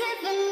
heaven